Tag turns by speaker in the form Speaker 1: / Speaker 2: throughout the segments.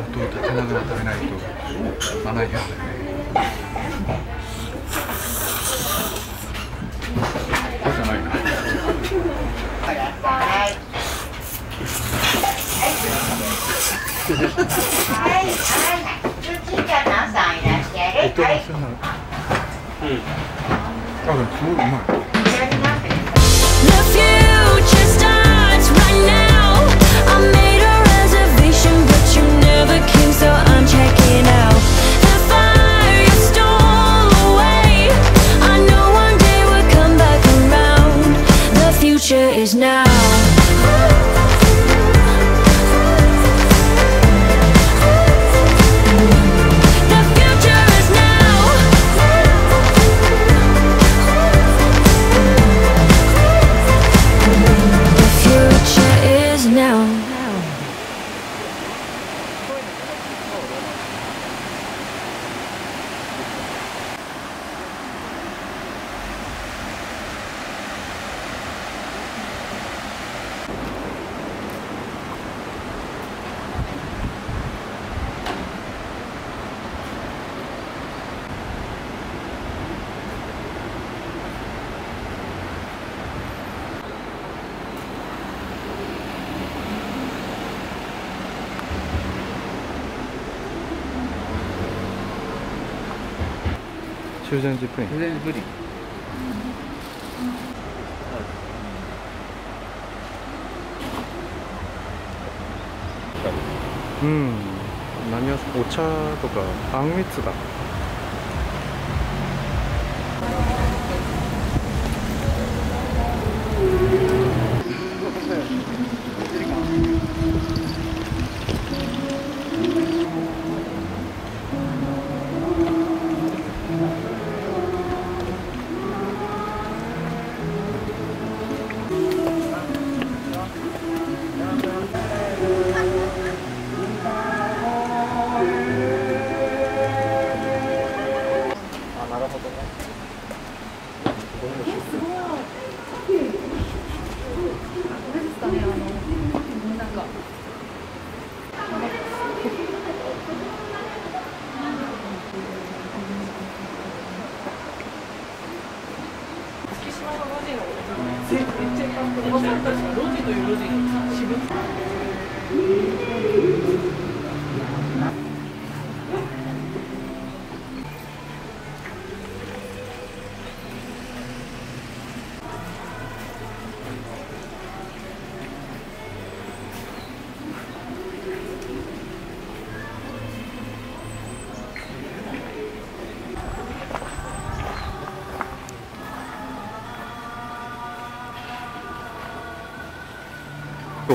Speaker 1: 音を立てながら食べない。とマナー違反だよねこじゃない。な
Speaker 2: はい、はい、ちんちゃん何さんい。らっしゃる。はい、
Speaker 1: 音がするなあすごい。うまい。修善寺プリン。
Speaker 3: 全然ブリ
Speaker 1: うん。何をお茶とかあんみつだ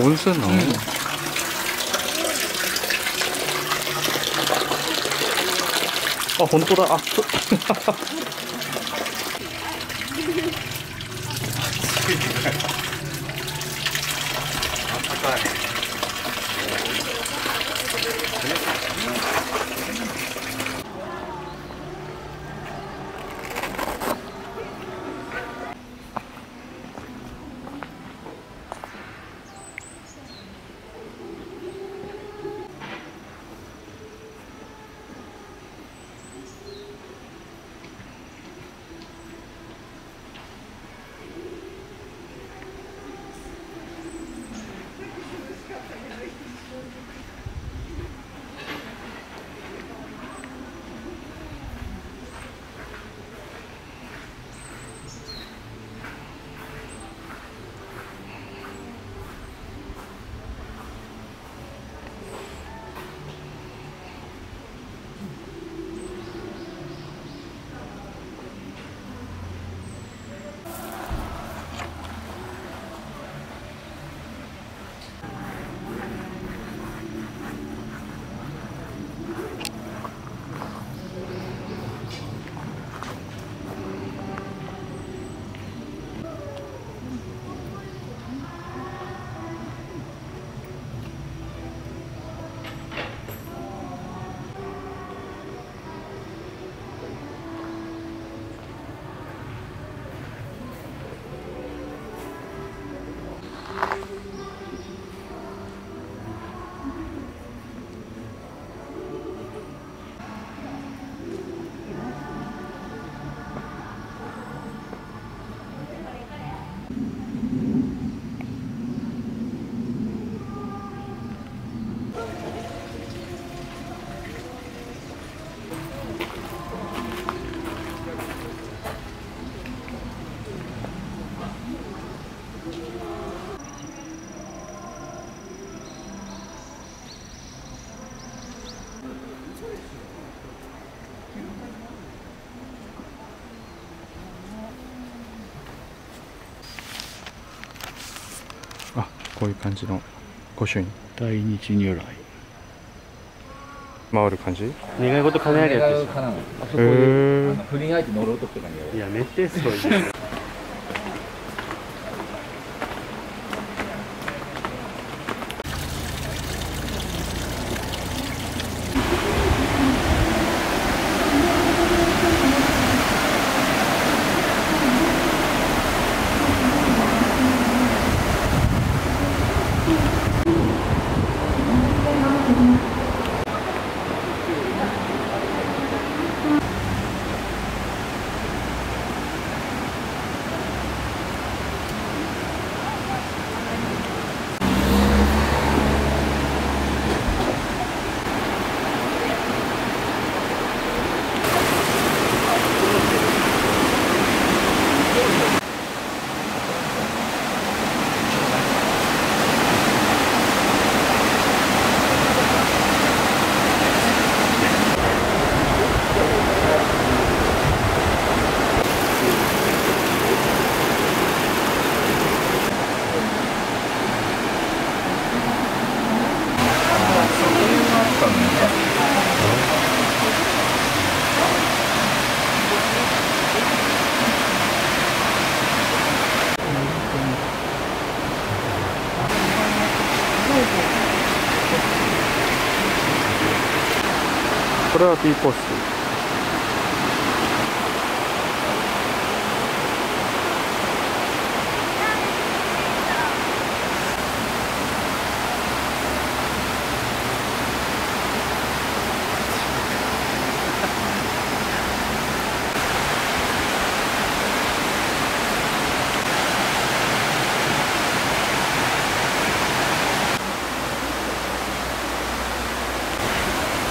Speaker 1: 温泉なの、うんあ、本当だ。あ、ちょあったかい。
Speaker 4: こういう感じの御朱印。
Speaker 5: 大日如来。
Speaker 4: 回る感じ？へ
Speaker 5: 願い事叶えるやつでし
Speaker 6: かな。あそこ
Speaker 4: へ
Speaker 6: で
Speaker 4: ー。
Speaker 6: あの不倫相手乗ろうとってかに
Speaker 5: ょやめてそういう
Speaker 4: これは T ポスト。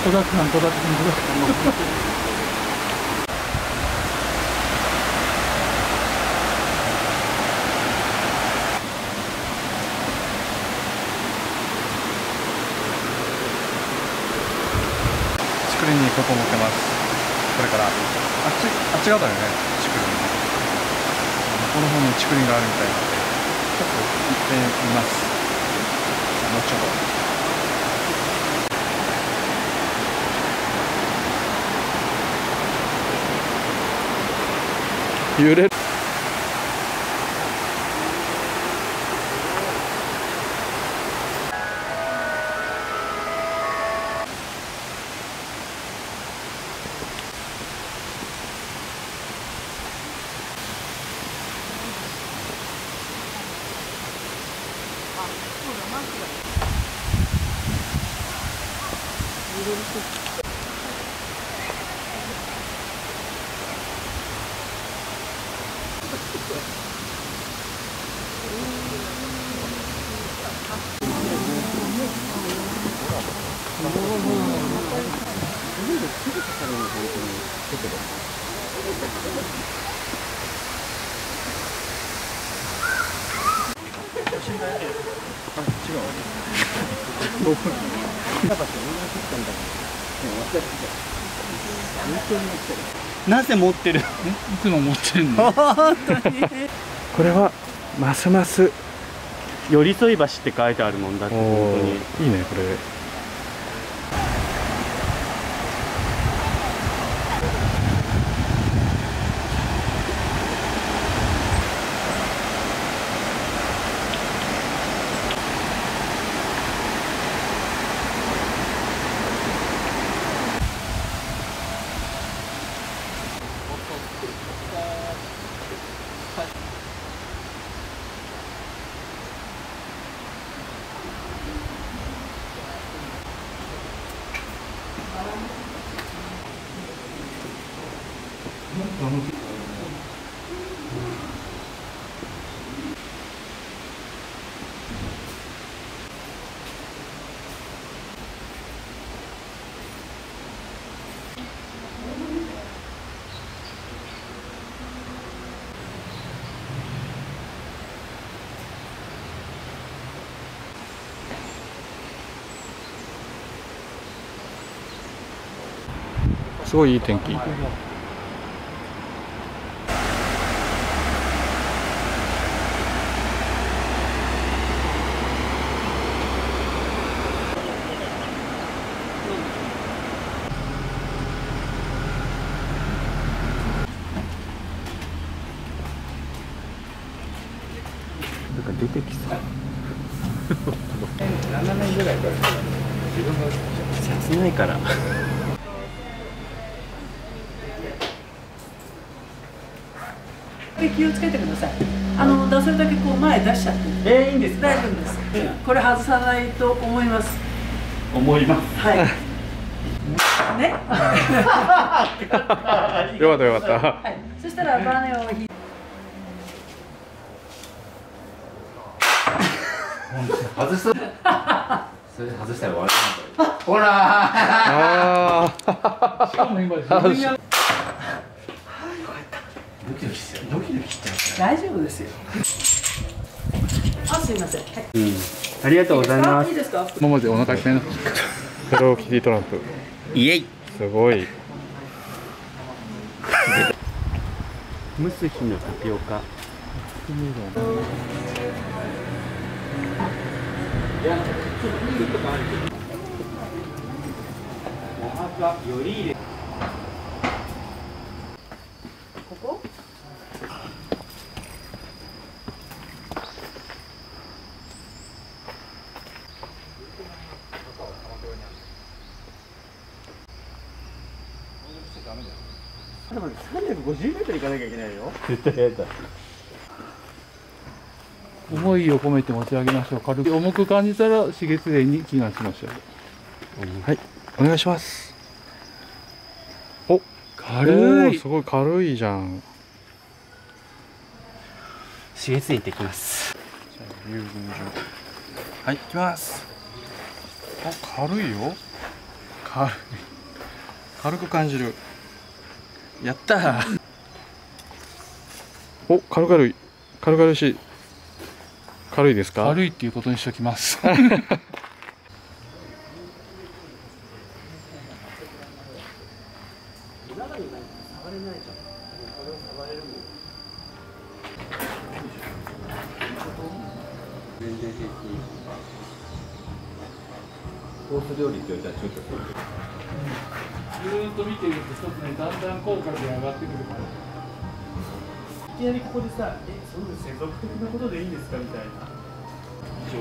Speaker 5: 戸田さん戸田さん戸田さん
Speaker 4: 竹林に行こうと思ってますこれからあっちあっち側だよね竹林この方に竹林があるみたいなのでちょっと行ってみます。後ほど You did? 揺れる
Speaker 5: なぜ持ってる？
Speaker 6: いつも持ってんの？
Speaker 4: これはますます
Speaker 5: 寄り添い橋って書いてあるもんだって
Speaker 4: お
Speaker 5: 本当に。
Speaker 4: ーいいねこれすごいいい天気
Speaker 5: てきそう
Speaker 6: 7年ぐらいから自分が
Speaker 5: 切ないから
Speaker 7: 気をつけてください。あの出せるだけこう前出しちゃって。
Speaker 5: えー、いいんです
Speaker 7: 大丈夫です。これ外さないと思います。
Speaker 5: 思います
Speaker 7: はい。ね？
Speaker 4: よかったよかった
Speaker 7: はい。そしたらバネを引いて。
Speaker 6: 外すそれ外したら終わりなんだよほら
Speaker 4: ああ
Speaker 6: しかも今自分やドキドキしてるドキドキしちゃう
Speaker 7: 大丈夫ですよ。あ、すいません。はい。
Speaker 5: うん。ありがとうございます。
Speaker 7: いいですか？
Speaker 6: 今までお腹いっぱいの
Speaker 4: ヘローキティトランプ。
Speaker 5: イエイ。
Speaker 4: すごい。
Speaker 5: 蒸す日のタピオカ。
Speaker 7: こ
Speaker 5: でも350メートル行かなきゃいけないよ。絶対やだ
Speaker 6: 思いを込めて持ち上げましょう。軽く重く感じたら止血伝に祈願しましょう。
Speaker 4: はい。お願いします。お
Speaker 6: 軽い。
Speaker 4: すごい軽いじゃん。
Speaker 5: 刺激に行ってきます。
Speaker 4: 遊軍場はい行きます。あ軽いよ。軽い。軽く感じるやったー。お軽々い軽々しい。軽いですか？
Speaker 6: 軽いっていうことにしておきます。
Speaker 8: コース料理って言われたらちょっと
Speaker 6: ずーっと見てると一つねだんだん口角が上がってくるから。
Speaker 5: いきなりここでさ「えそんな世俗的なことでいいんですか?」みたいな。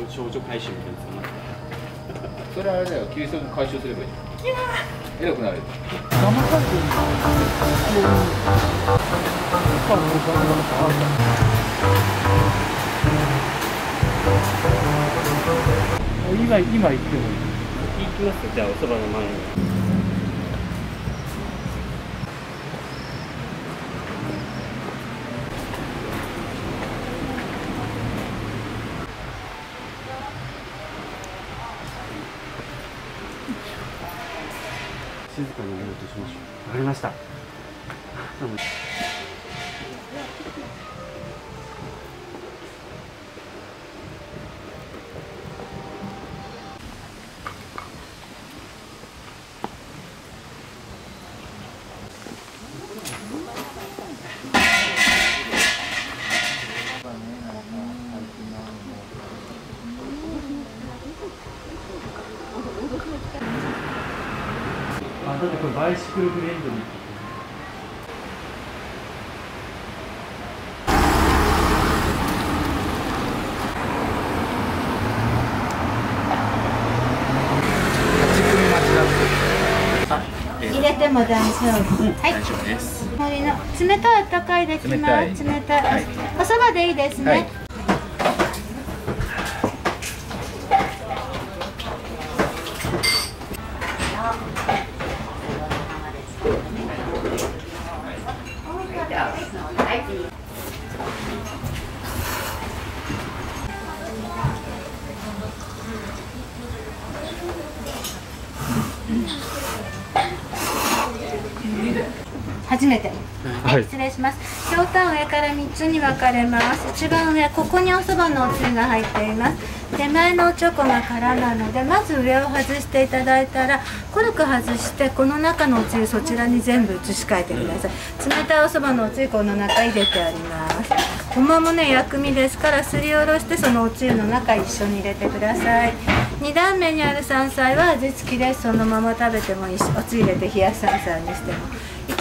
Speaker 5: 少女回収みたいな
Speaker 8: それはあれだよ。キリストに回収すればいい偉くなる
Speaker 6: 騙されてる。んだ今今言ってもいい
Speaker 5: 行きますじゃあおそばの前にかにやろうとしましょうわかりました。だってこれバイシクルフレンドリー
Speaker 9: 入れても大丈夫。はい。
Speaker 8: 大丈夫です
Speaker 9: 森の冷たいあったかいできます。冷たい。おおそばでいいですね。
Speaker 8: はい
Speaker 9: 初めて。
Speaker 4: はい
Speaker 9: 失礼します。ひょうたん上から3つに分かれます。一番上、ここにおそばのおつゆが入っています。手前のおチョコが空なので、まず上を外していただいたら、コルク外して、この中のおつゆそちらに全部移し替えてください。冷たいおそばのおつゆこの中入れてあります。ごまもね、薬味ですから、すりおろしてそのおつゆの中一緒に入れてください。2段目にある山菜は味付きです。そのまま食べてもいいし、おつゆ入れて冷やし山菜にしても。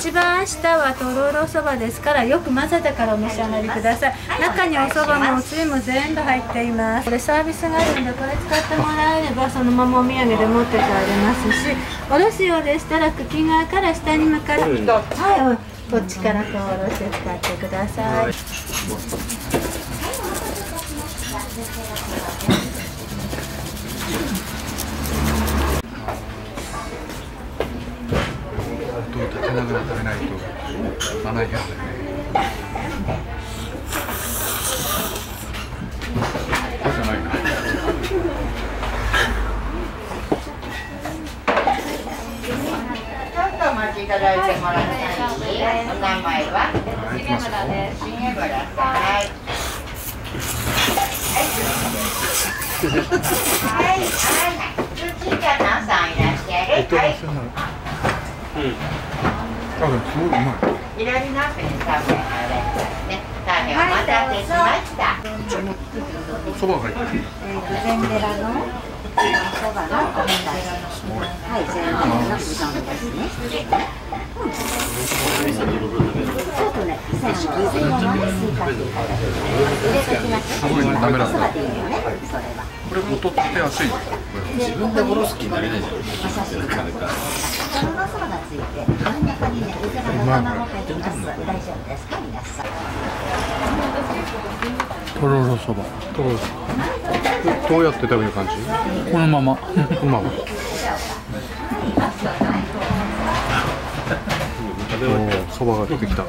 Speaker 9: 一一番下はとろろそばですからよく混ぜてからお召し上がりください。中におそばもおつゆも全部入っています。これサービスがあるんでこれ使ってもらえればそのままお土産で持って帰れますしおろすようでしたら茎側から下に向かってはい。こっちからこうおろして使ってください。
Speaker 4: どう立てながら食べないとマナー違反だよねこれじゃないな
Speaker 2: ちょっとお待ちい。ただい。てもらってい。い。お名前は
Speaker 4: はい。行きますよ
Speaker 2: 重村さんい。らっしゃるはい。
Speaker 4: あでもすごいうまい
Speaker 2: い。ろりのアプリ3名あれね大変お待たせしました
Speaker 4: そばが入ってる
Speaker 3: 禅寺のそばのお二人はい。禅寺のうどん。ですねちょっとね伊勢の水色のねスイカっていう形で入れときます
Speaker 4: すごい滑ら
Speaker 3: そば
Speaker 4: か
Speaker 3: でいい。よねそれは
Speaker 4: これ音って安い
Speaker 3: 自分でおろす気になれないじゃん。ついて真ん中にねうずらの卵入ってます大丈夫ですか皆さん
Speaker 4: とろろそば。とろろどうやって食べる感じ？
Speaker 6: このまま。
Speaker 4: このまま。おおそばが出てきた